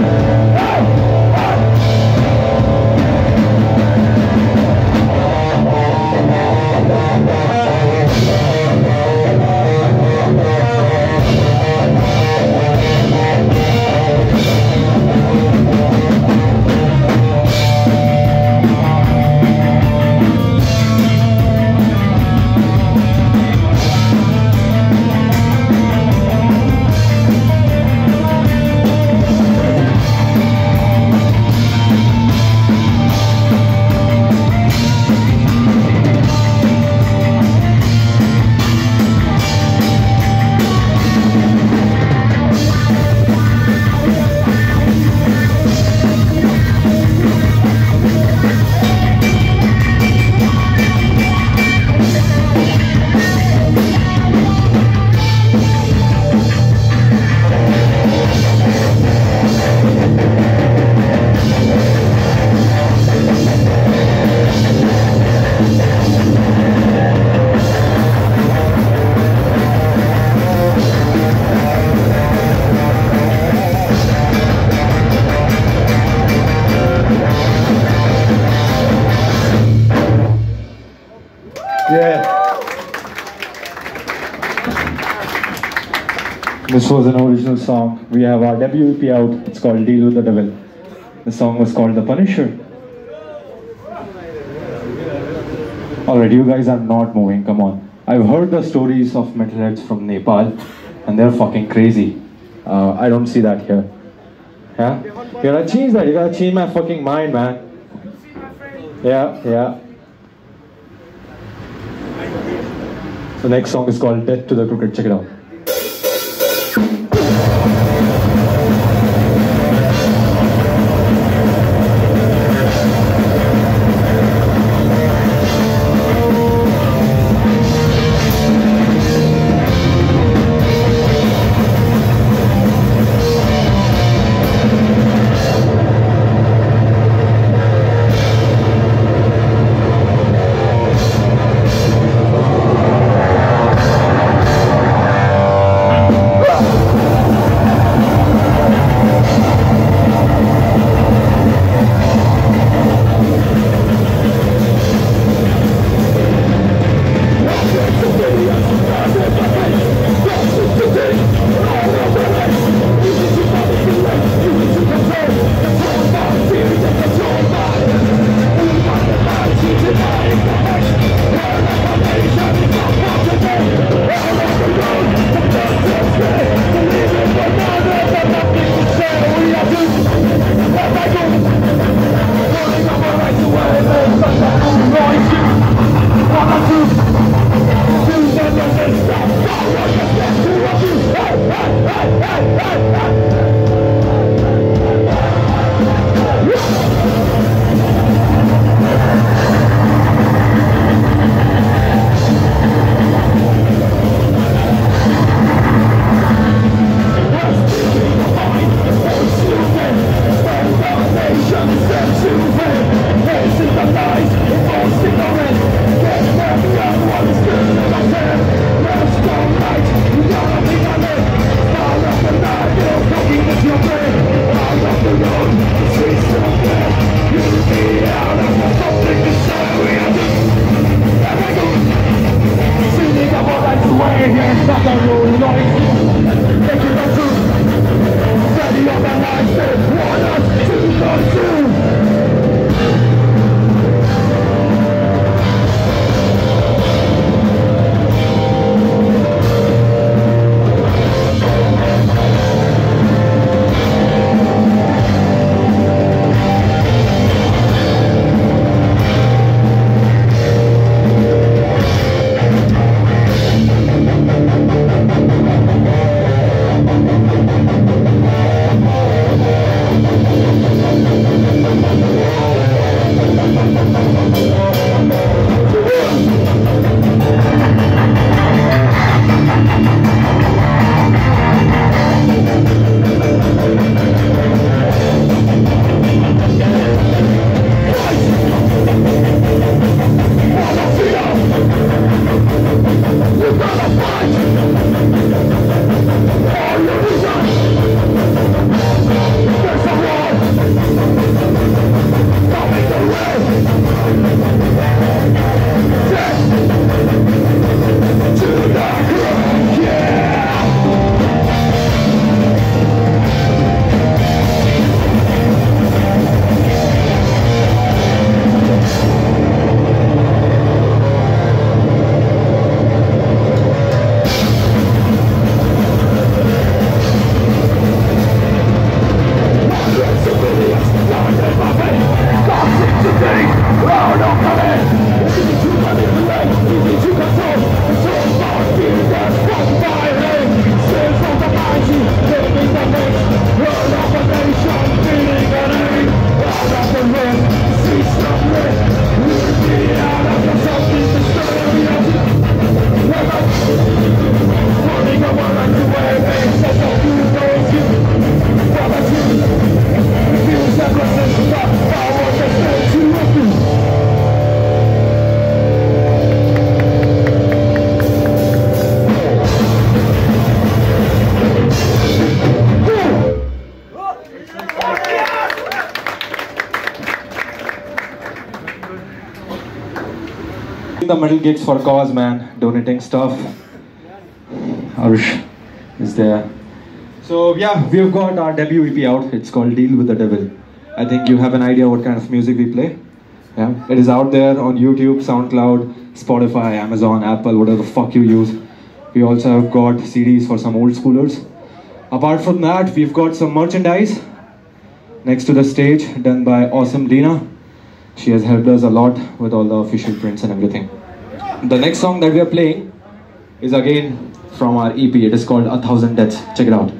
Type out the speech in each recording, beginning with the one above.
Yeah. This was an original song. We have our debut EP out. It's called Deal with the Devil. The song was called The Punisher. Alright, you guys are not moving. Come on. I've heard the stories of metalheads from Nepal, and they're fucking crazy. Uh, I don't see that here. Yeah? You gotta change that. You gotta change my fucking mind, man. Yeah, yeah. The next song is called Death to the Crooked. Check it out. Thank you. The metal gigs for cause, man. Donating stuff. Arush is there. So yeah, we've got our debut EP out. It's called Deal with the Devil. I think you have an idea what kind of music we play. Yeah, it is out there on YouTube, SoundCloud, Spotify, Amazon, Apple, whatever the fuck you use. We also have got CDs for some old schoolers. Apart from that, we've got some merchandise next to the stage done by Awesome Dina. She has helped us a lot with all the official prints and everything. The next song that we are playing is again from our EP. It is called A Thousand Deaths. Check it out.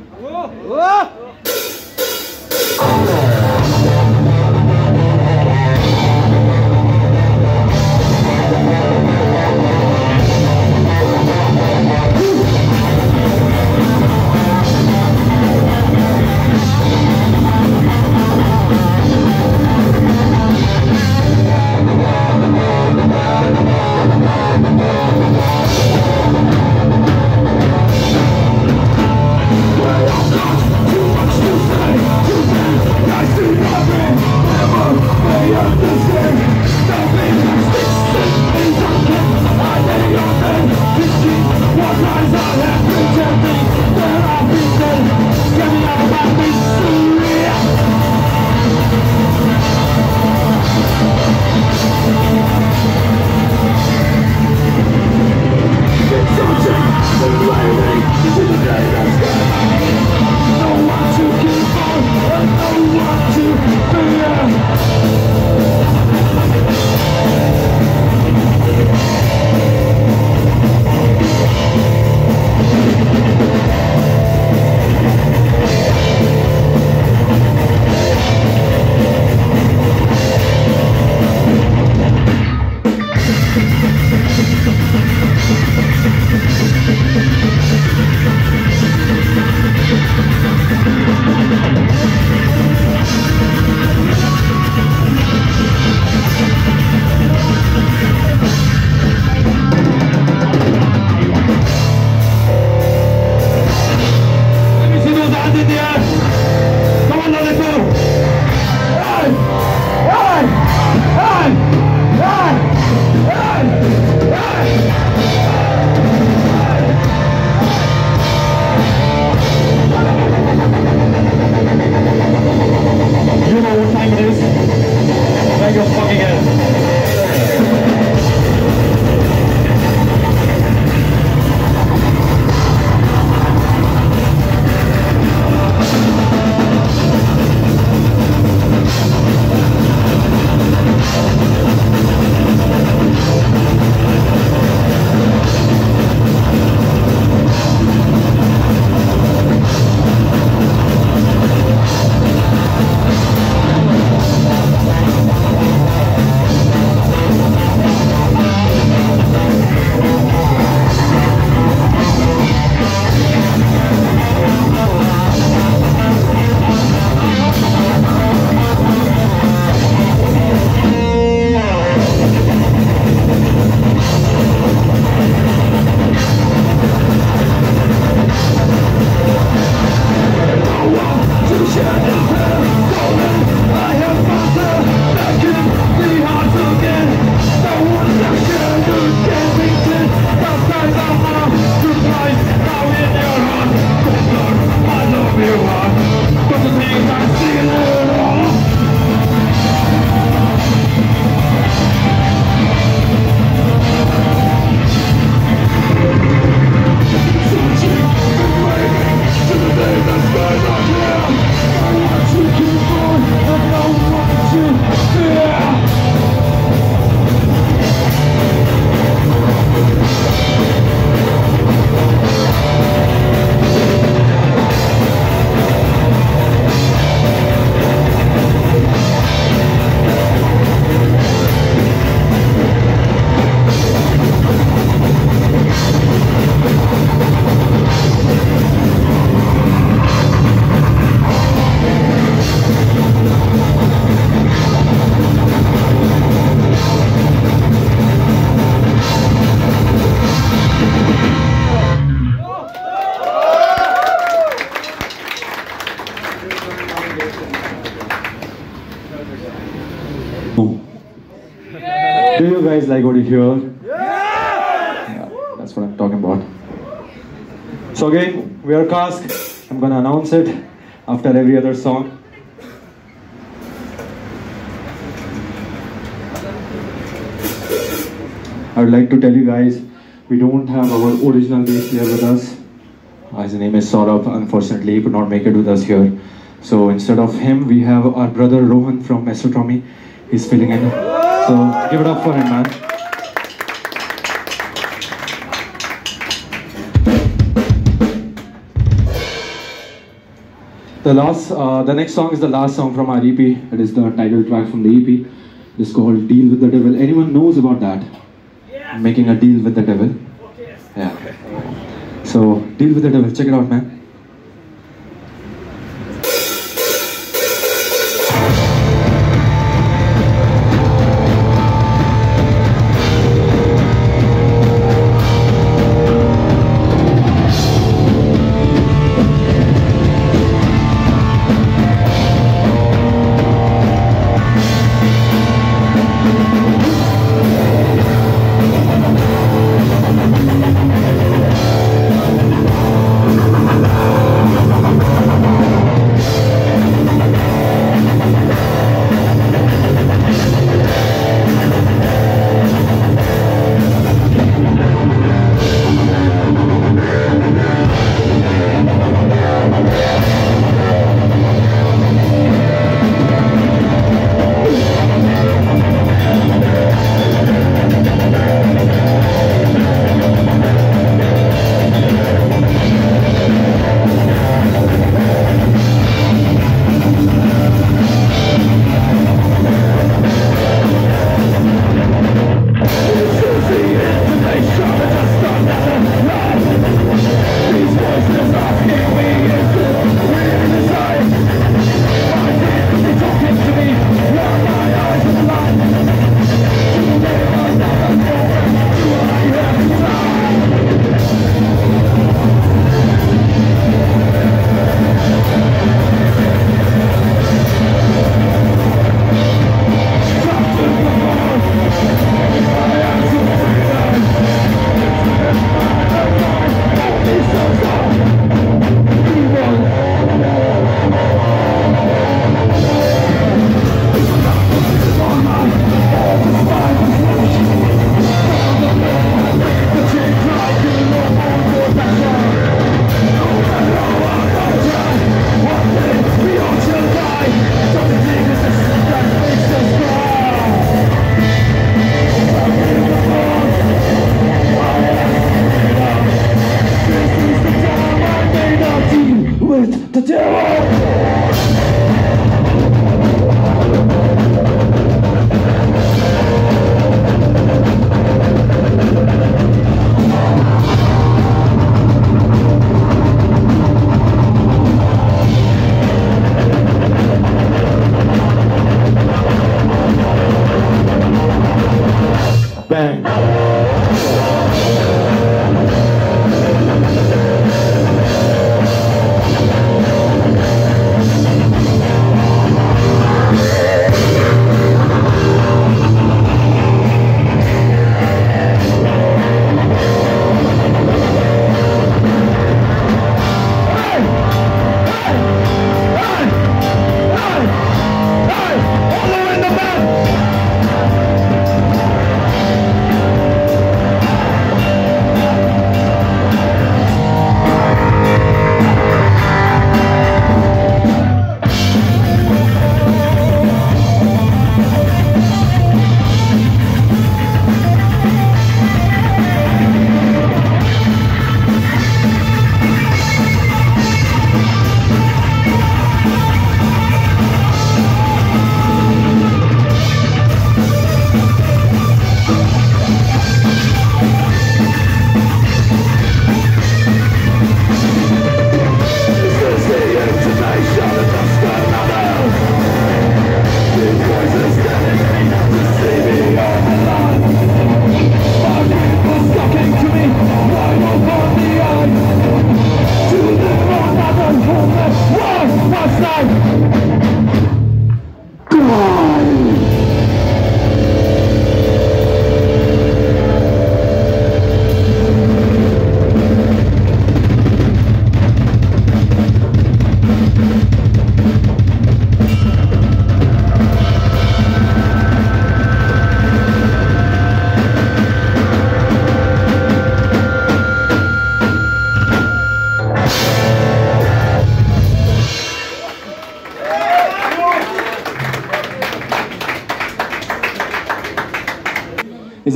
Yeah, that's what I'm talking about. So again, we are Kasck. I'm gonna announce it after every other song. I would like to tell you guys, we don't have our original bass player with us. Uh, his name is Saurabh, unfortunately, he could not make it with us here. So instead of him, we have our brother Rohan from Estrotomy. He's filling in. So give it up for him, man. The last, uh, the next song is the last song from our EP. It is the title track from the EP. It's called "Deal with the Devil." Anyone knows about that? Yeah. Making a deal with the devil. Yeah. So, deal with the devil. Check it out, man.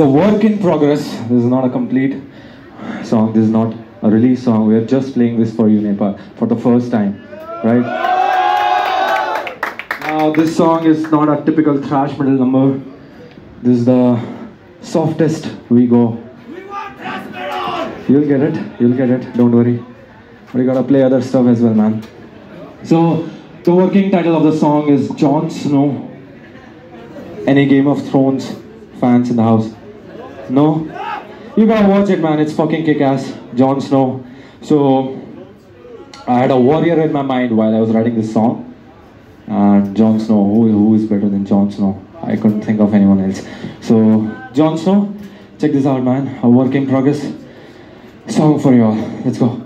A work in progress. This is not a complete song. This is not a release song. We are just playing this for you, Nepal, for the first time, right? Now, this song is not a typical thrash metal number. This is the softest we go. You'll get it. You'll get it. Don't worry. But you gotta play other stuff as well, man. So, the working title of the song is Jon Snow. Any Game of Thrones fans in the house? No? You gotta watch it, man. It's fucking kick ass. Jon Snow. So, I had a warrior in my mind while I was writing this song. And Jon Snow, who, who is better than Jon Snow? I couldn't think of anyone else. So, Jon Snow, check this out, man. A work in progress song for you all. Let's go.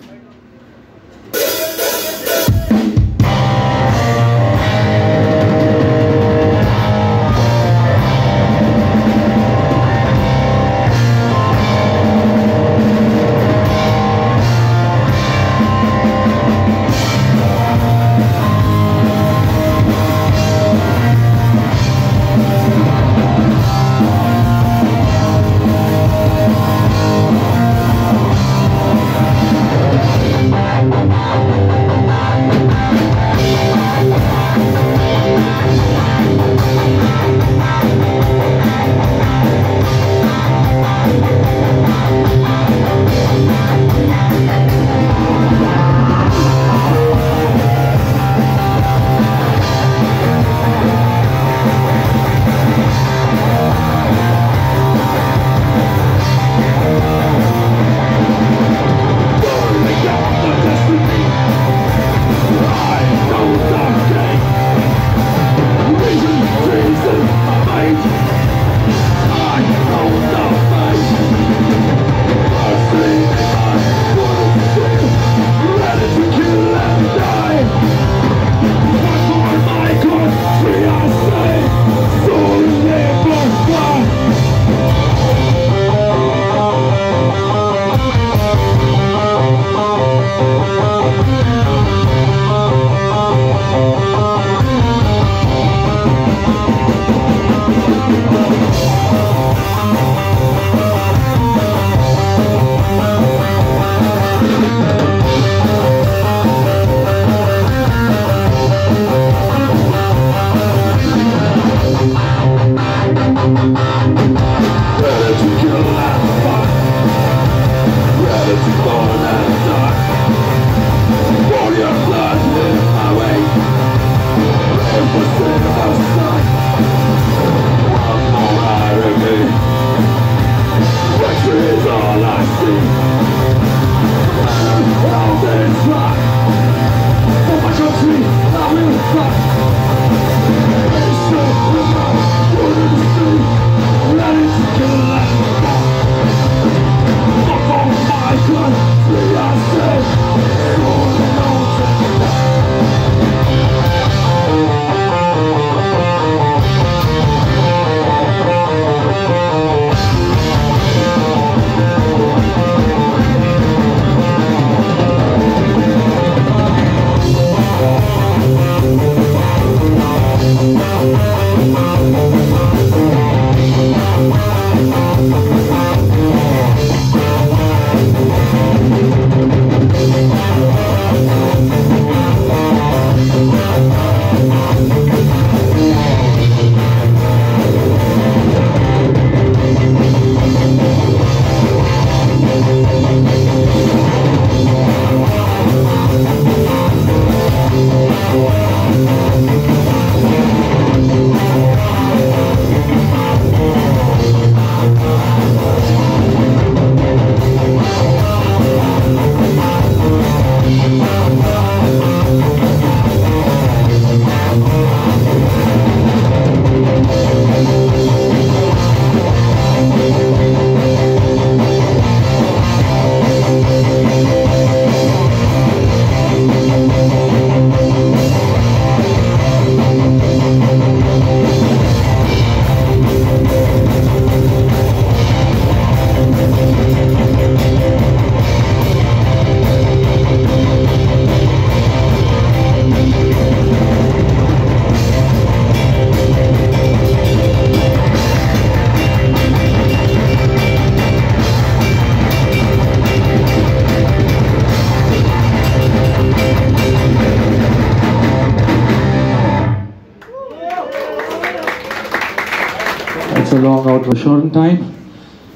Long out for short time.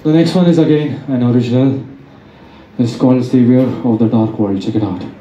The next one is again an original. It's called Savior of the Dark World. Check it out.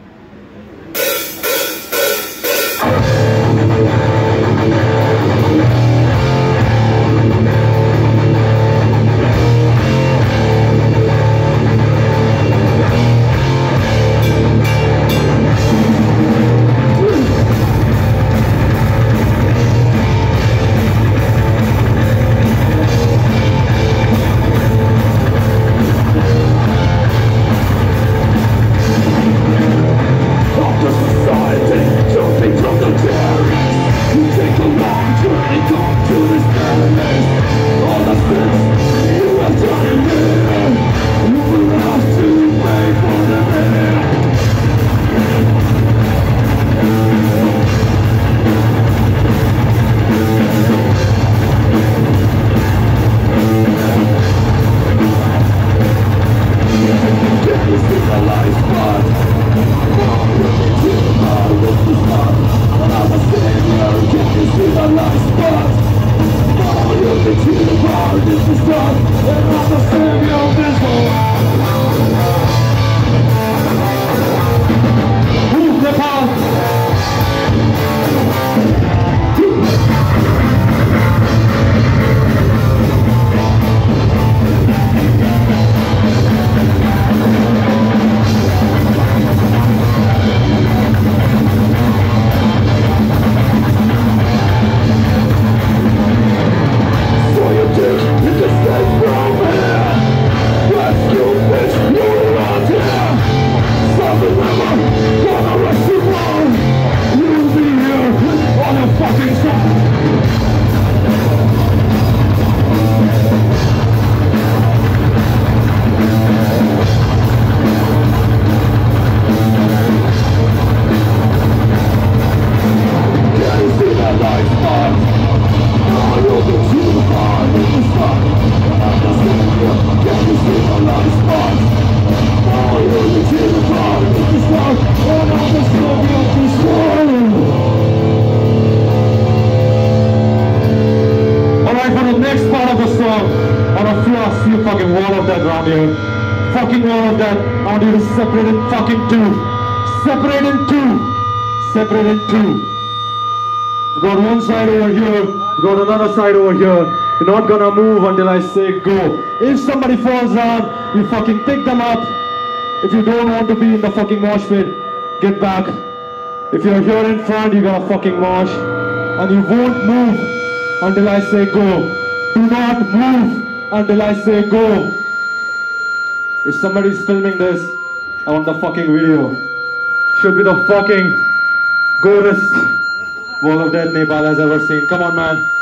Here. You're not gonna move until I say go. If somebody falls down, you fucking pick them up. If you don't want to be in the fucking mosh pit, get back. If you're here in front, you're gonna fucking mosh. And you won't move until I say go. Do not move until I say go. If somebody's filming this, I want the fucking video. Should be the fucking goatest wall of death Nepal has ever seen. Come on, man.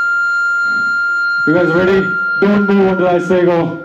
You guys ready? Don't move until I say go.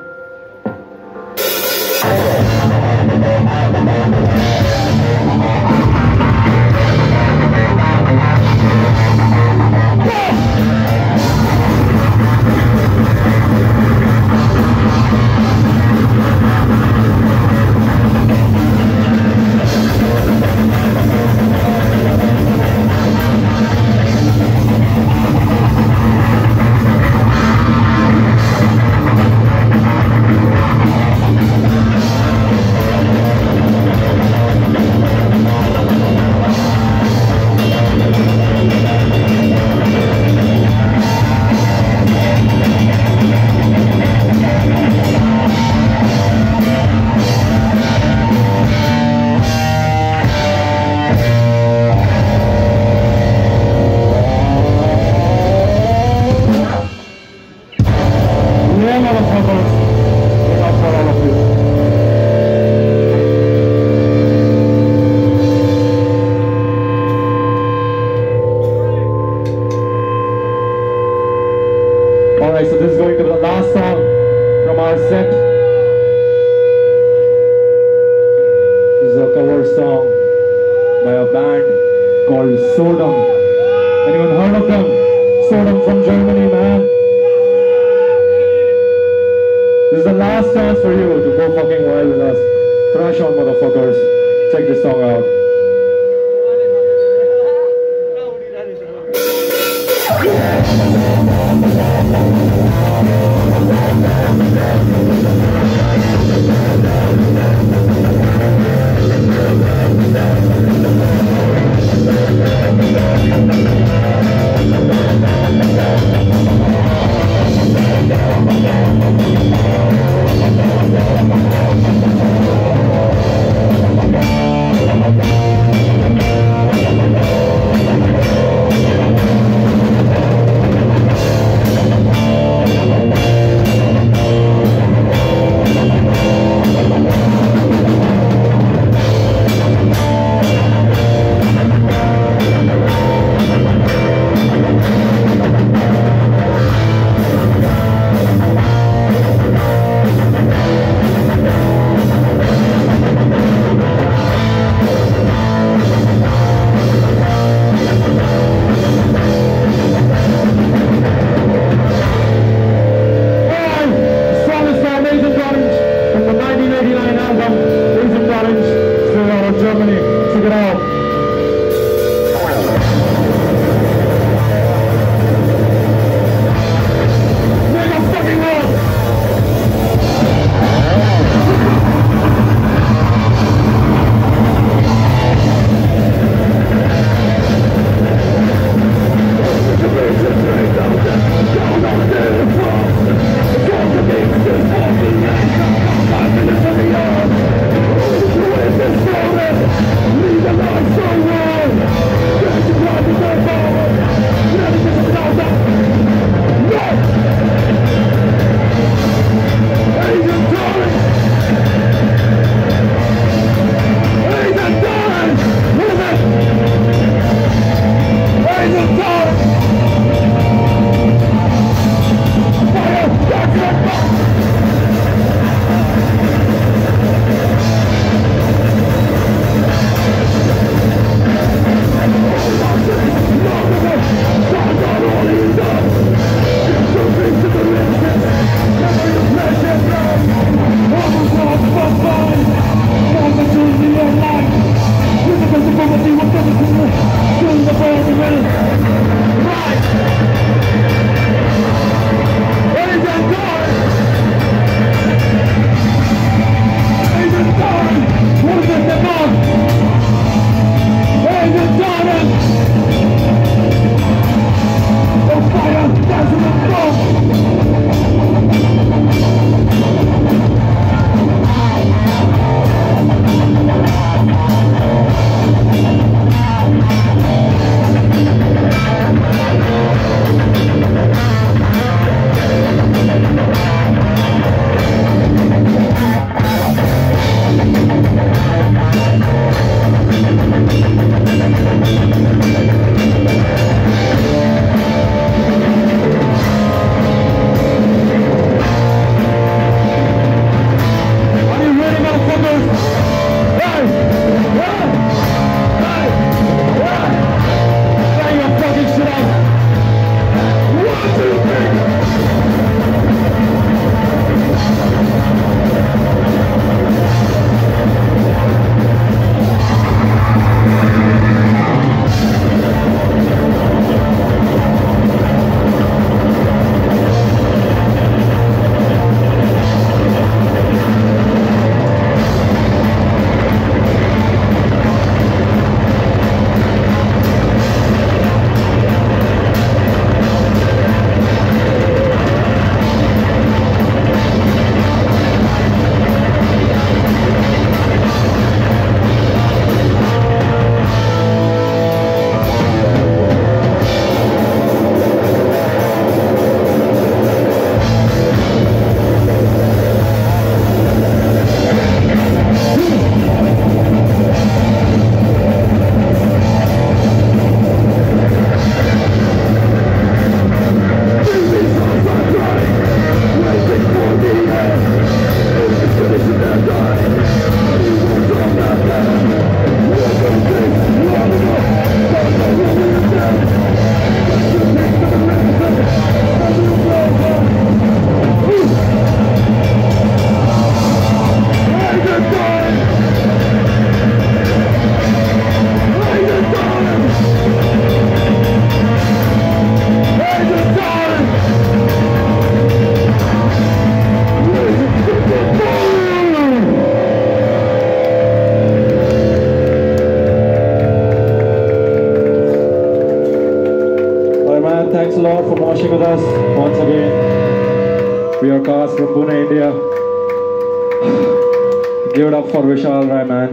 For Vishal Rai, man.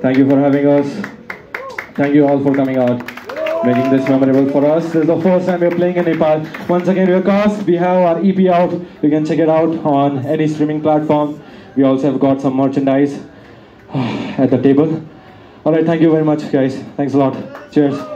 Thank you for having us. Thank you all for coming out, making this memorable for us. This is the first time we're playing in Nepal. Once again, we're Kasck. We have our EP out. You can check it out on any streaming platform. We also have got some merchandise at the table. All right, thank you very much, guys. Thanks a lot. Cheers.